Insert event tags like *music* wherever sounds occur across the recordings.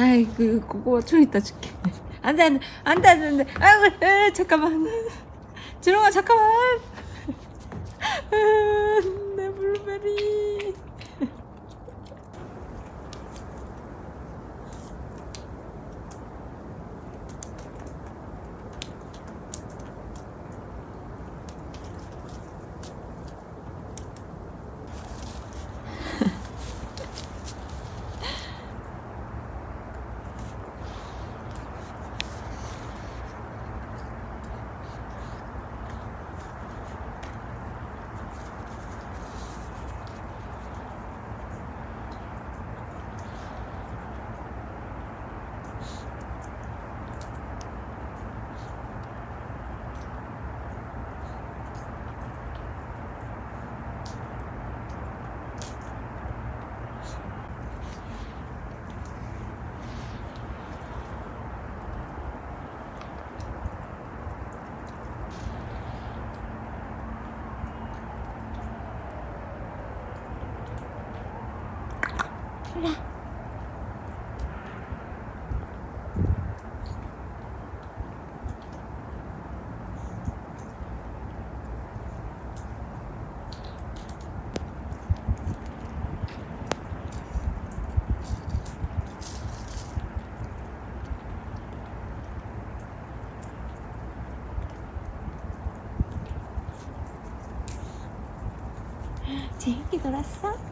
아이고 그거 좀 이따 줄게. 안돼 안돼 안돼 안돼 아이고 에, 잠깐만. 지롱아 잠깐만. 으, 내 블루베리 그래 재밌게 놀았어?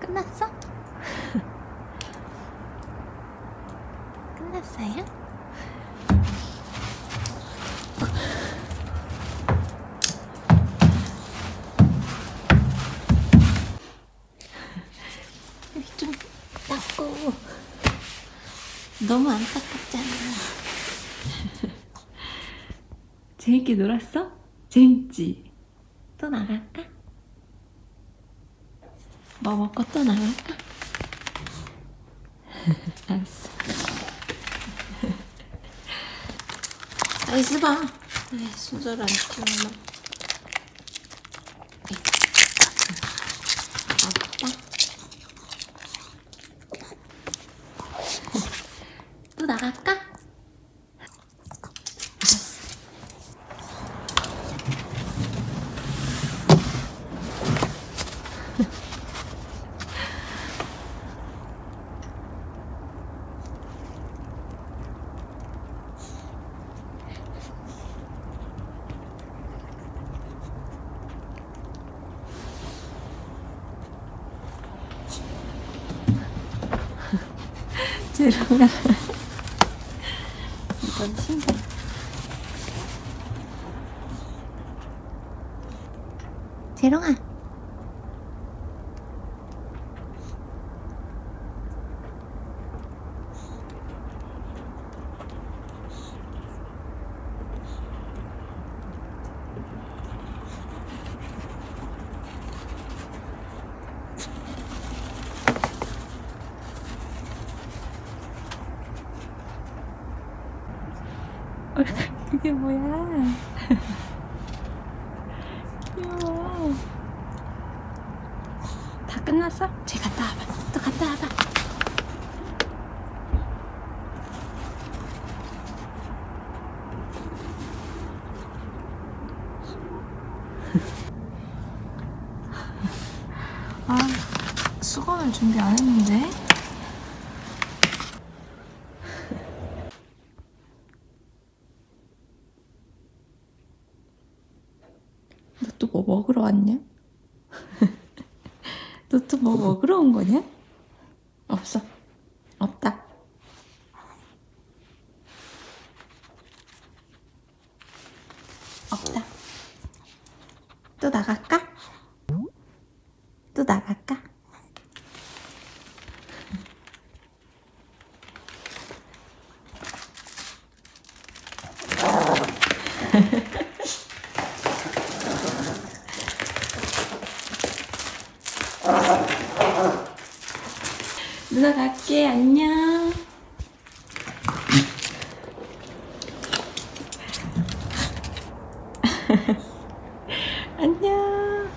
끝났어? 끝났어요? 여기 좀 닦고 너무 안타깝잖아 *laughs* 재밌게 놀았어? 재밌지? 또 나갈까? 뭐 먹고 또 나갈까? *laughs* 알았어. 아, 있어봐. 네, 순서를 안 지켰나. 재롱아 이건 신발 재롱아 그게 뭐야? 귀여워. 다 끝났어? 쟤 갔다 와봐. 또 갔다 와봐. 아 수건을 준비 안 했는데 너 또 뭐 먹으러 왔냐? *laughs* 너또뭐 먹으러 온 거냐? 없어. 없다. 없다. 나갈까? 또 나갈까? 누나 갈게 안녕 안녕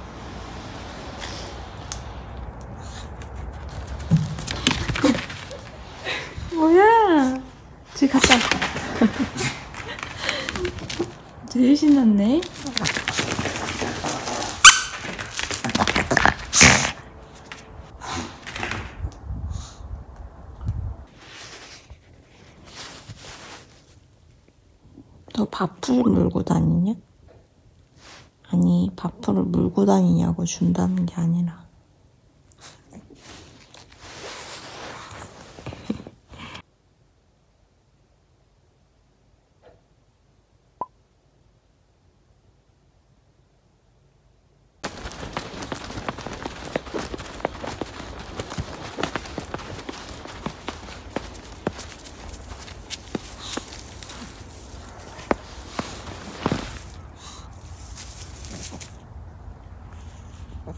뭐야 저기 갔다 제일 신났네 너 밥풀 물고 다니냐? 아니, 밥풀을 물고 다니냐고 준다는 게 아니라. 아,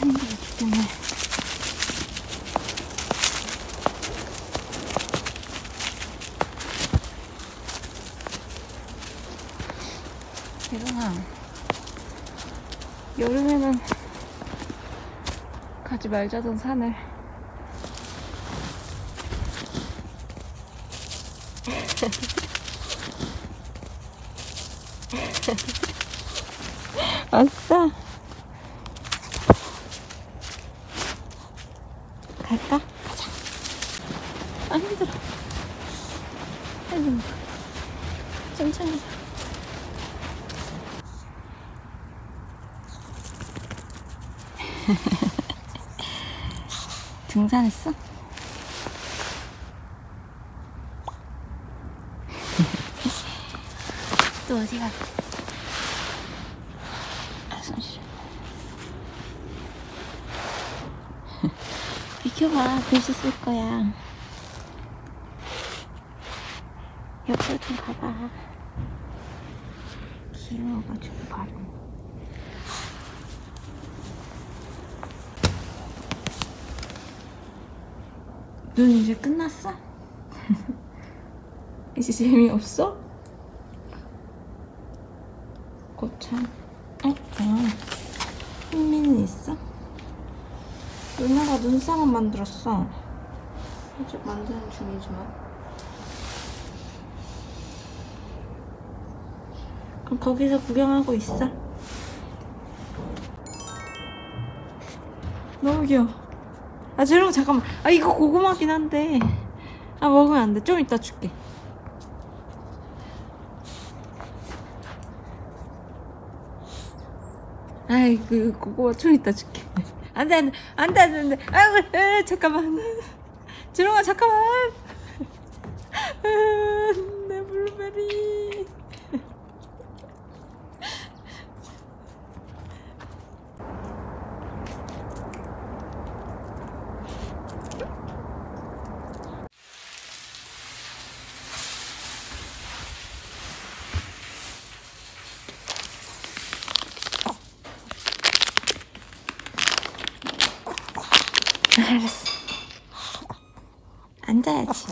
힘들어 죽겠네. 예동아, 여름에는 가지 말자던 산을. *laughs* 아싸 갈까? 가자. 아 힘들어. 아이고 천천히. 가. *laughs* 등산했어? 또 어디 가? 아, 손 시려. 비켜봐, 글씨 쓸 거야. 옆으로 좀 가봐. 귀여워가지고 바로. 눈 이제 끝났어? *laughs* 이제 재미없어? 고참. 어? 아. 흥미는 있어? 누나가 눈쌍은 만들었어. 아직 만드는 중이지만. 그럼 거기서 구경하고 있어. 너무 귀여워. 아, 거 잠깐만. 아, 이거 고구마긴 한데. 아, 먹으면 안 돼. 좀 이따 줄게. 아이, 그, 고구마 좀 이따 줄게. *laughs* 안 돼, 안 돼, 안 돼, 안 돼. 아이고, 에, 잠깐만. *laughs* 지롱아, 잠깐만. *laughs* 아, 내 블루베리. 알았어. 앉아야지.